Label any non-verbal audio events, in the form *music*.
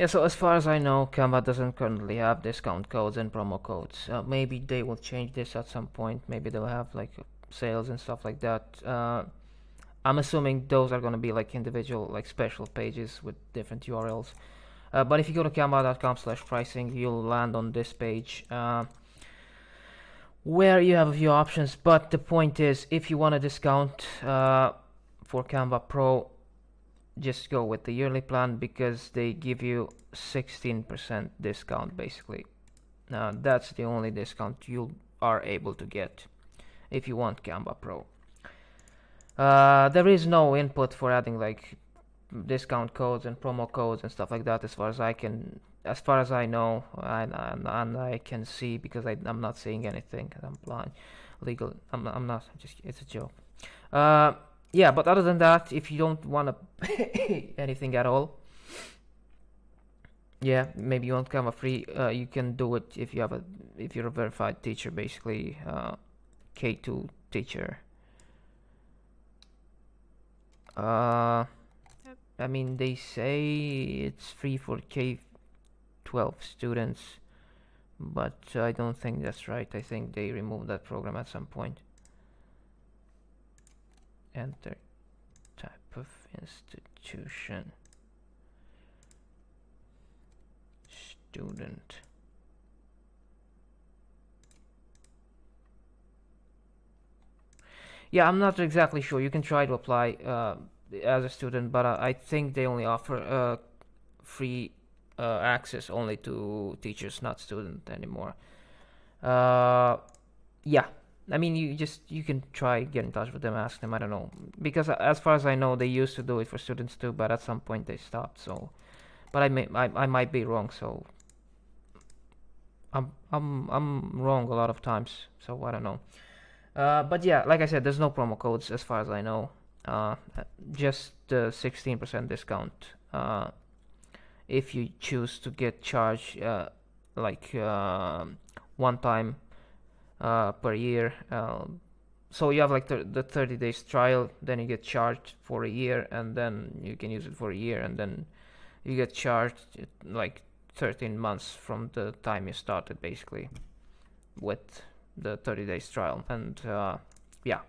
Yeah, so as far as I know, Canva doesn't currently have discount codes and promo codes. Uh, maybe they will change this at some point. Maybe they'll have like sales and stuff like that. Uh, I'm assuming those are going to be like individual, like special pages with different URLs. Uh, but if you go to canva.com slash pricing, you'll land on this page uh, where you have a few options. But the point is, if you want a discount uh, for Canva Pro, just go with the yearly plan because they give you 16% discount basically. Now that's the only discount you are able to get if you want Canva Pro. Uh, there is no input for adding like discount codes and promo codes and stuff like that as far as I can as far as I know and, and, and I can see because I, am not seeing anything I'm blind legal I'm, I'm not just it's a joke uh, yeah but other than that if you don't want to *coughs* anything at all yeah maybe you want Canva free uh, you can do it if you have a if you're a verified teacher basically uh, K2 teacher. Uh I mean they say it's free for K12 students but I don't think that's right. I think they removed that program at some point enter type of institution. Student. Yeah I'm not exactly sure. You can try to apply uh, as a student but uh, I think they only offer uh, free uh, access only to teachers not student anymore. Uh, yeah I mean, you just you can try get in touch with them, ask them. I don't know because as far as I know, they used to do it for students too, but at some point they stopped. So, but I may I, I might be wrong. So, I'm I'm I'm wrong a lot of times. So I don't know. Uh, but yeah, like I said, there's no promo codes as far as I know. Uh, just the 16% discount uh, if you choose to get charged uh, like uh, one time uh, per year. Um, so you have like the 30 days trial, then you get charged for a year, and then you can use it for a year, and then you get charged like 13 months from the time you started, basically, with the 30 days trial. And uh, yeah,